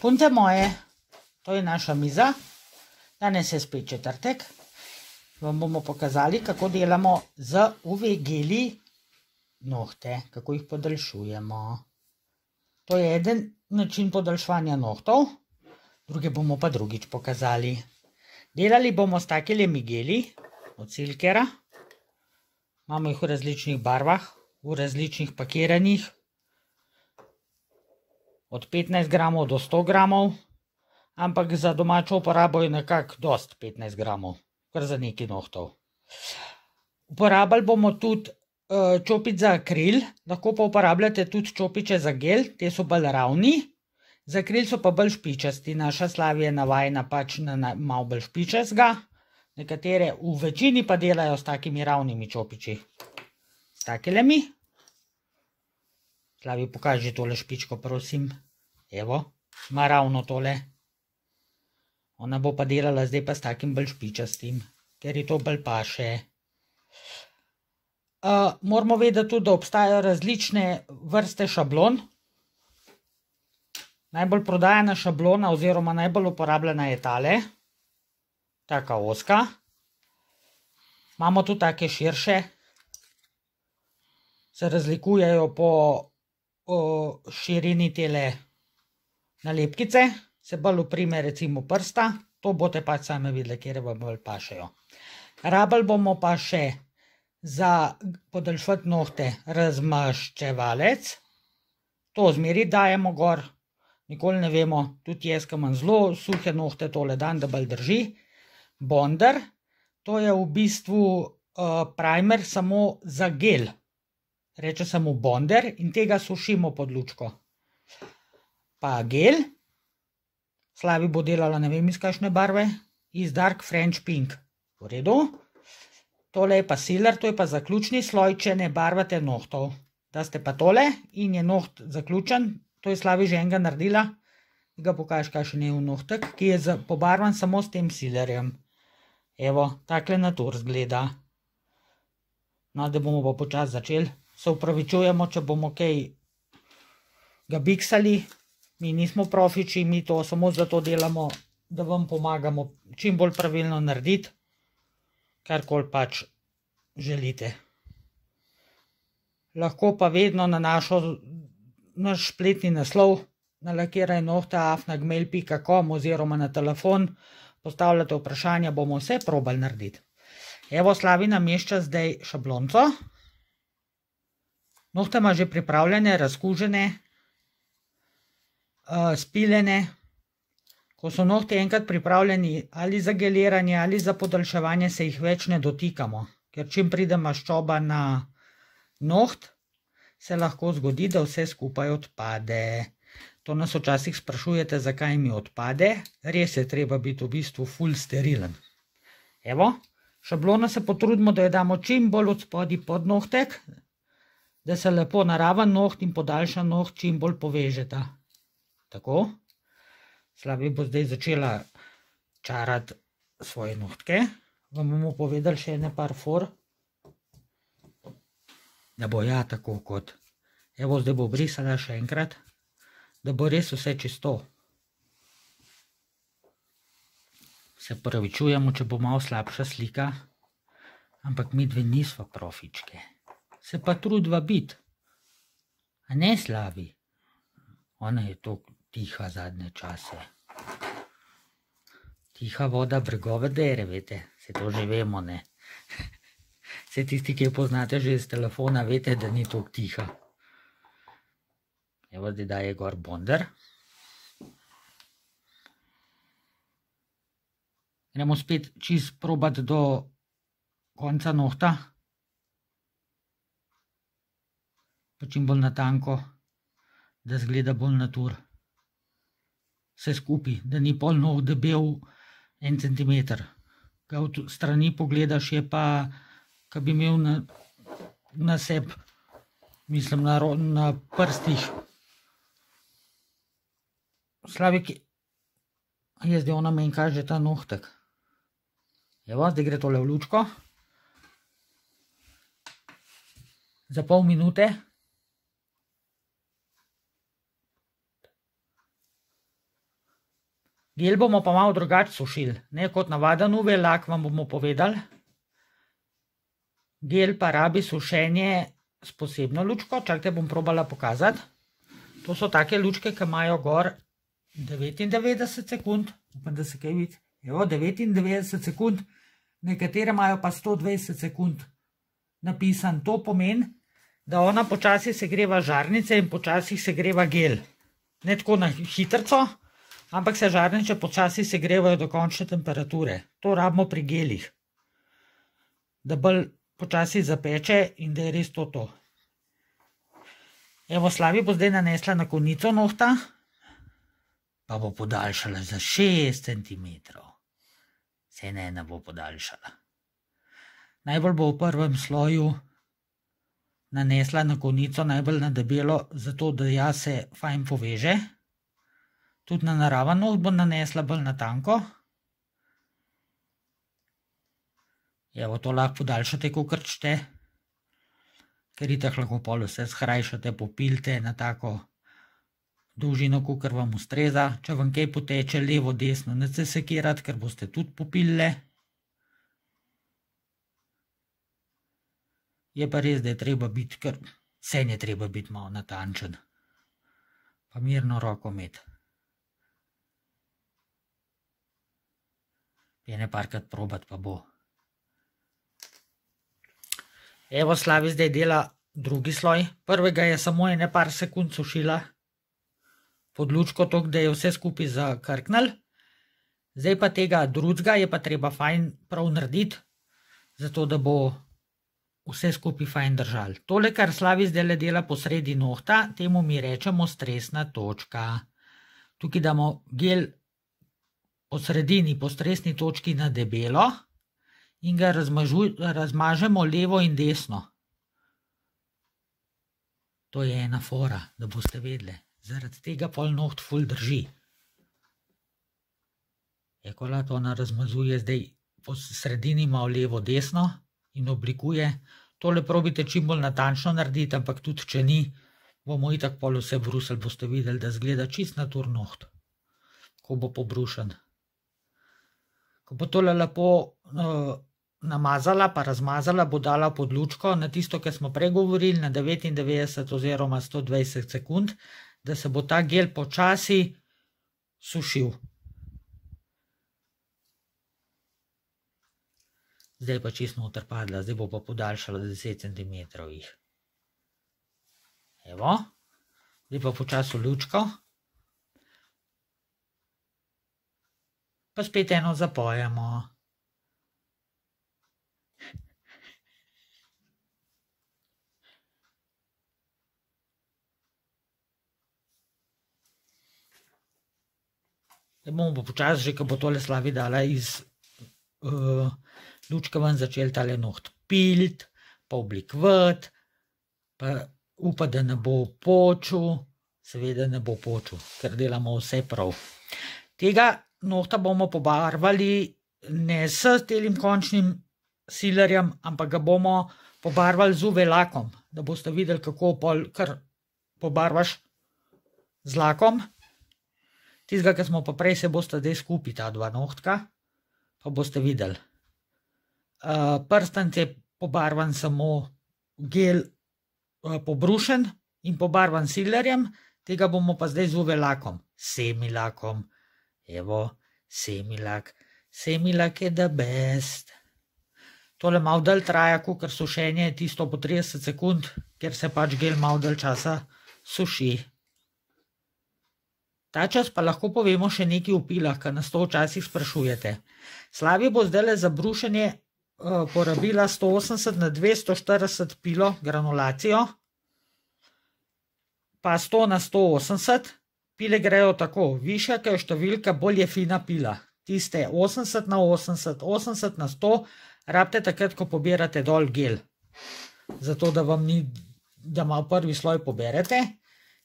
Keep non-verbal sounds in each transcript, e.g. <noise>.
Punce moje, to je naša miza. Danes je spet četrtek. Vam bomo pokazali, kako delamo z UV geli nohte, kako jih podaljšujemo. To je eden način podaljševanja nohtov, druge bomo pa drugič pokazali. Delali bomo s takimi geli od silkera. Imamo jih v različnih barvah, v različnih pakiranjih od 15 gramov do 100 gramov, ampak za domačo uporabo je nekako dost 15 gramov, kar za neki nohtov. Uporabljali bomo tudi uh, čopič za akril, lahko pa uporabljate tudi čopiče za gel, te so bolj ravni, za akril so pa bolj špičasti, naša slav je navajena pač na, malo bolj špičastga, nekatere v večini pa delajo s takimi ravnimi čopiči. Takele mi. Slavi, pokaži tole špičko, prosim. Evo, ima ravno tole. Ona bo pa delala zdaj pa s takim bolj špičastim, ker je to bolj paše. Moramo vedeti tudi, da obstajajo različne vrste šablon. Najbolj prodajana šablona oziroma najbolj uporabljena je tale. Taka oska. Imamo tudi take širše. Se razlikujejo po širini tele nalepkice, se bolj uprime recimo prsta, to boste pač same videli, kjer vam bolj pašejo. Rabili bomo pa še za podaljšati nohte razmaščevalec, to zmeri dajemo gor, nikoli ne vemo, tudi jaz, ki imam zelo suhe nohte, tole dan, da bolj drži. Bonder, to je v bistvu uh, primer samo za gel, reče se mu bonder in tega sušimo pod lučko. Pa gel, Slavi bo delala ne vem iz kakšne barve, iz Dark French Pink. V redu. Tole je pa sealer, to je pa zaključni sloj, če ne barvate nohtov. Da ste pa tole in je noht zaključen, to je Slavi že enega naredila, ga pokažeš, kakšen je v nohtek, ki je pobarvan samo s tem sealerjem. Evo, takle natur zgleda. No, da bomo pa počas začeli se upravičujemo, če bomo kaj ga biksali. Mi nismo profiči, mi to samo zato delamo, da vam pomagamo čim bolj pravilno narediti, karkoli pač želite. Lahko pa vedno na našo, naš spletni naslov nalakiraj nohte afnagmail.com oziroma na telefon postavljate vprašanja, bomo vse probali narediti. Evo, Slavi namešča zdaj šablonco. Nohte ima že pripravljene, razkužene, uh, spiljene. Ko so nohti enkrat pripravljeni ali za geliranje ali za podaljševanje, se jih več ne dotikamo. Ker čim pride maščoba na noht, se lahko zgodi, da vse skupaj odpade. To nas včasih sprašujete, zakaj mi odpade. Res je treba biti v bistvu full sterilen. Evo, šablono se potrudimo, da jo damo čim bolj od spodi pod nohtek, da se lepo naraven noht in podaljšan noht čim bolj povežeta. Tako. Slavi bo zdaj začela čarati svoje nohtke. Vam bomo povedali še ene par for. Da bo ja tako kot. Evo, zdaj bo brisala še enkrat. Da bo res vse čisto. Se pravičujemo, če bo malo slabša slika. Ampak mi dve nisva profičke se pa trudva biti. A ne slavi. Ona je to tiha zadnje čase. Tiha voda bregove dere, vete, se to že vemo, ne. <laughs> Se tisti, ki jo poznate že iz telefona, vete, da ni tako tiha. Evo, zdaj daje gor bonder. Gremo spet čist probat do konca nohta. Pa čim bolj natanko, da zgleda bolj natur. Vse skupaj, da ni pol noh debel en centimeter. Ga od strani pogledaš, je pa, ka bi imel na, na seb, mislim, na, na prstih. Slavik, je zdaj ona meni kaže ta nohtek. Evo, zdaj gre tole v lučko. Za pol minute. Gel bomo pa malo drugače sušili, ne kot navaden UV lak, vam bomo povedali. Gel pa rabi sušenje s posebno lučko, čakajte, bom probala pokazati. To so take lučke, ki imajo gor 99 sekund, upam, da se kaj vidi, evo, 99 sekund, nekatere imajo pa 120 sekund napisan. To pomeni, da ona počasi segreva žarnice in počasi segreva gel. Ne tako na hitrco, ampak se žarnice počasi segrevajo do končne temperature. To rabimo pri gelih. Da bolj počasi zapeče in da je res to to. Evo, Slavi bo zdaj nanesla na konico nohta, pa bo podaljšala za 6 cm. Se ne, ne bo podaljšala. Najbolj bo v prvem sloju nanesla na konico, najbolj na debelo, zato da ja se fajn poveže. Tudi na naraven noht bo nanesla bolj na tanko. Evo, to lahko podaljšate, ko krčite, ker itak lahko pol vse skrajšate, popilite na tako dolžino, kakor vam ustreza. Če vam kaj poteče levo, desno, ne se sekirati, ker boste tudi popilile. Je pa res, da je treba biti, ker sen je treba biti malo natančen. Pa mirno roko imeti. Ene parkrat probat pa bo. Evo, Slavi zdaj dela drugi sloj. Prvega je samo ene par sekund sušila pod lučko, tok, da je vse skupaj zakrknil. Zdaj pa tega drugega je pa treba fajn prav narediti, zato da bo vse skupaj fajn držal. Tole, kar Slavi zdaj le dela po sredi nohta, temu mi rečemo stresna točka. Tukaj damo gel po sredini, po stresni točki na debelo in ga razmažemo levo in desno. To je ena fora, da boste vedeli. Zaradi tega pol noht ful drži. Ekola to ona razmazuje zdaj po sredini malo levo desno in oblikuje. Tole probite čim bolj natančno narediti, ampak tudi če ni, bomo itak pol vse brusel, boste videli, da zgleda čist natur noht. Ko bo pobrušen. Ko bo tole lepo uh, namazala pa razmazala, bo dala pod lučko na tisto, ki smo pregovorili, na 99 oziroma 120 sekund, da se bo ta gel počasi sušil. Zdaj pa čisto noter padla, zdaj bo pa podaljšala 10 cm. Evo, zdaj pa počasi lučko. Pa spet eno zapojemo. Zdaj bomo pa počasi, že ko bo tole Slavi dala iz uh, lučka ven, začeli tale noht pilt, pa oblikovati, pa upa, da ne bo počul, seveda ne bo počul, ker delamo vse prav. Tega nohta bomo pobarvali ne s telim končnim silerjem, ampak ga bomo pobarvali z UV lakom, da boste videli, kako pol kar pobarvaš z lakom. Tistega, ki smo pa prej, se boste zdaj skupaj ta dva nohtka, pa boste videli. Uh, prstanc je pobarvan samo gel uh, pobrušen in pobarvan silerjem, tega bomo pa zdaj z UV lakom, semilakom, evo, semilak, semilak je the best. Tole malo dalj traja, kot sušenje, tisto po 30 sekund, ker se pač gel malo dalj časa suši. Ta čas pa lahko povemo še nekaj o pilah, ker nas to včasih sprašujete. Slavi bo zdaj le za brušenje uh, porabila 180 na 240 pilo granulacijo, pa 100 na 180. Pile grejo tako, višja, je številka, bolj je fina pila. Tiste 80 na 80, 80 na 100, rabite takrat, ko pobirate dol gel. Zato, da vam ni, da malo prvi sloj poberete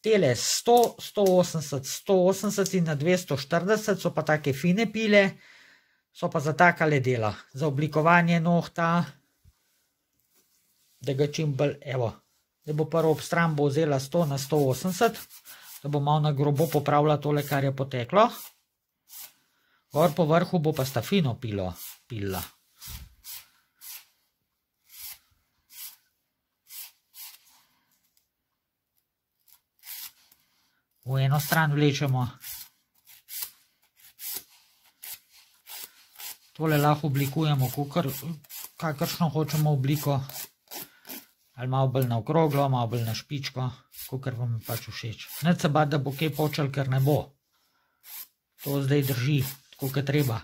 tele 100, 180, 180 in na 240 so pa take fine pile, so pa za takale dela, za oblikovanje nohta, da ga čim bolj, evo, da bo prvo ob stran bo vzela 100 na 180, da bo malo na grobo popravila tole, kar je poteklo. Gor po vrhu bo pa sta fino pilo, pila. V eno stran vlečemo. Tole lahko oblikujemo, kakršno hočemo obliko. Ali malo bolj na okroglo, malo bolj na špičko, kukor vam pač všeč. Ne se bati, da bo kaj počel, ker ne bo. To zdaj drži, tako kot treba.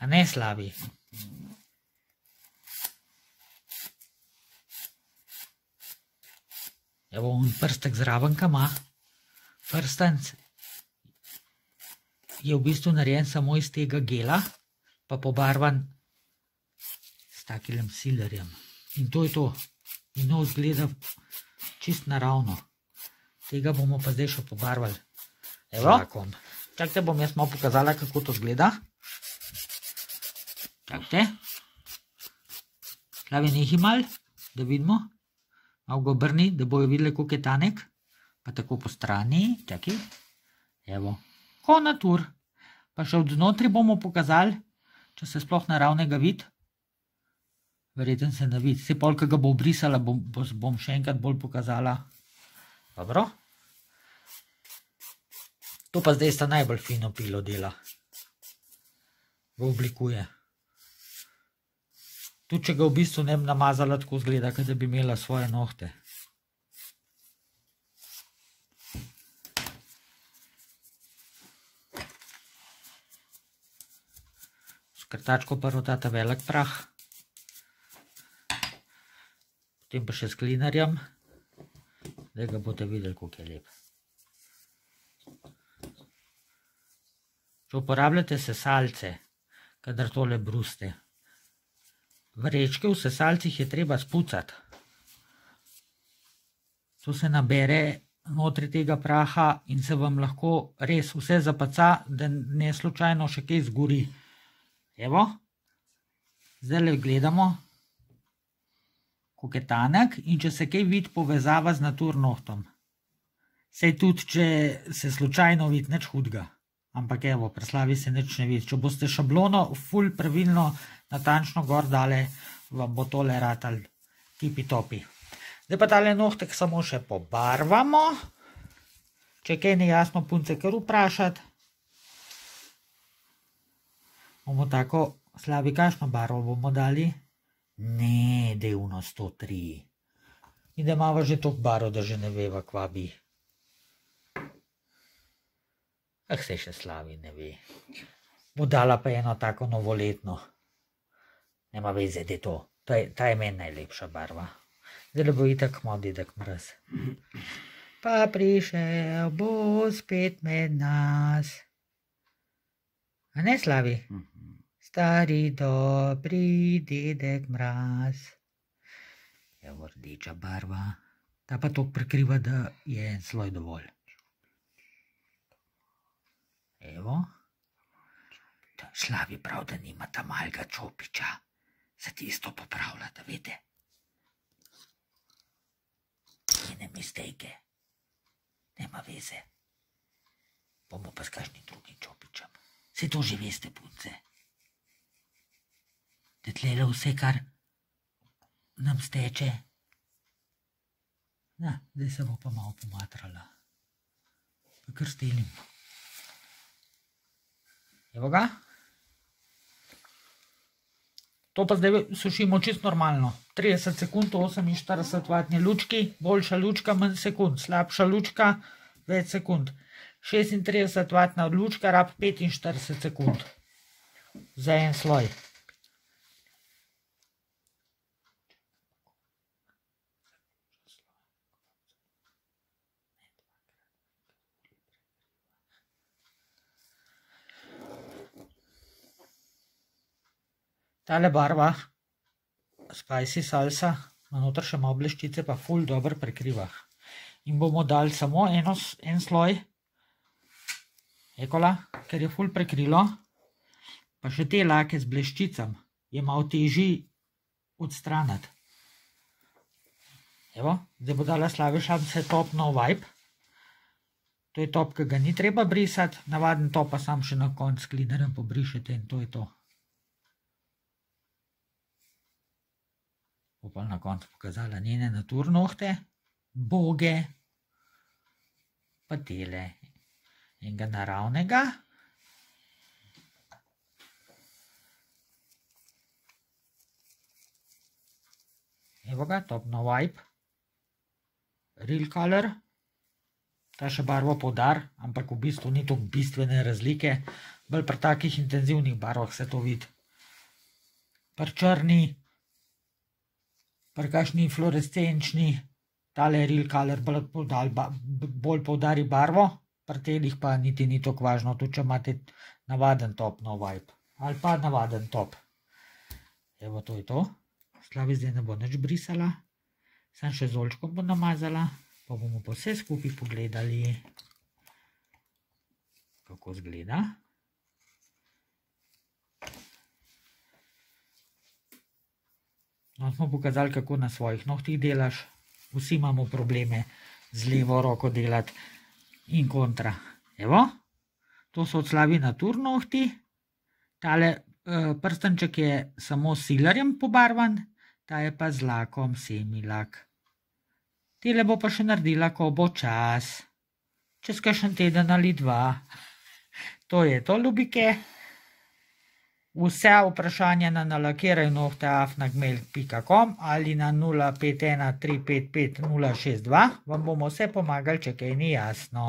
A ne slabi. Evo, on prstek zraven, kam ima. Prstanc je v bistvu narejen samo iz tega gela, pa pobarvan s takim silerjem. In to je to. In no, zgleda čist naravno. Tega bomo pa zdaj še pobarvali. Evo, čakajte, bom jaz malo pokazala, kako to zgleda. Čakajte. Slavi nehi mal, da vidimo. Malo ga obrni, da bojo videli, koliko je tanek. Pa tako po strani, čakaj. Evo, ko natur. Pa še od znotri bomo pokazali, če se sploh naravnega vid. Verjeten se ne vidi. Se polka ga bo obrisala, bom, bom še enkrat bolj pokazala. Dobro. To pa zdaj sta najbolj fino pilo dela. Ga oblikuje. Tudi če ga v bistvu ne bi namazala, tako zgleda, kot da bi imela svoje nohte. Skrtačko prvo data velik prah. Potem pa še s klinarjem, da ga boste videli, koliko je lep. Če uporabljate sesalce, kadar tole bruste, vrečke v sesalcih je treba spucati. To se nabere notri tega praha in se vam lahko res vse zapaca, da ne slučajno še kaj zgori. Evo, zdaj le gledamo, koliko je tanek in če se kaj vidi povezava z naturnohtom. Sej tudi, če se slučajno vidi, nič hudga. Ampak evo, preslavi se nič ne vidi. Če boste šablono ful pravilno, natančno gor dale, vam bo tole ratal tipi topi. Zdaj pa tale nohtek samo še pobarvamo. Če kaj ni jasno, punce kar vprašati. Bomo tako, slavi, kakšno barvo bomo dali? Ne, da je uno 103. In da imamo že toliko barov, da že ne veva, kva bi. Ah, se še slavi, ne ve. Bo dala pa eno tako novoletno. Nema veze, da je to. Ta je, meni najlepša barva. Zdaj bo itak mod dedek mraz. Pa prišel bo spet med nas. A ne slavi? Stari dobri dedek mraz. Evo rdeča barva. Ta pa to prekriva, da je en sloj dovolj. Evo. Slavi prav, da nima ta malega čopiča. Se tisto popravlja, da vede. Njene mistake. Nema veze. Bomo pa s kakšnim drugim čopičem. Se to že veste, punce. Da tlele vse, kar nam steče. Na, zdaj se bo pa malo pomatrala. Pa kar stelim. Evo ga. To pa zdaj sušimo čisto normalno. 30 sekund, 48 vatni lučki, boljša lučka, manj sekund, slabša lučka, več sekund. 36 vatna lučka, rab 45 sekund. Za en sloj. Tale barva, spicy salsa, ima noter še malo bleščice, pa ful dobro prekriva. In bomo dali samo eno, en sloj ekola, ker je ful prekrilo, pa še te lake z bleščicam je malo težji odstraniti. Evo, zdaj bo dala Slaviša se top nov vibe. To je top, ki ga ni treba brisati, navaden top pa sam še na konc klinerem pobrišete in to je to. Bo pa na koncu pokazala njene naturnohte, boge, pa tele enega naravnega. Evo ga, Top No Wipe, Real Color, ta še barvo poudar, ampak v bistvu ni tako bistvene razlike, bolj pri takih intenzivnih barvah se to vidi. Pri črni, pri kakšni fluorescenčni, tale Real Color bolj poudari barvo, pri telih pa niti ni tako važno, tudi če imate navaden Top No Wipe ali pa navaden top. Evo, to je to. Slavi zdaj ne bo nič brisala, samo še z oljčkom bo namazala, pa bomo pa vse skupaj pogledali, kako zgleda. No, smo pokazali, kako na svojih nohtih delaš, vsi imamo probleme z levo roko delati in kontra. Evo, to so od Slavi natur nohti, tale prstanček je samo s silerjem pobarvan, ta je pa z lakom semilak. Tele bo pa še naredila, ko bo čas. Čez kakšen teden ali dva. To je to, ljubike. Vsa vprašanja na nalakiraj nohte afna gmail.com ali na nula pet ena tri pet pet nula šest dva, vam bomo vse pomagali, če kaj ni jasno.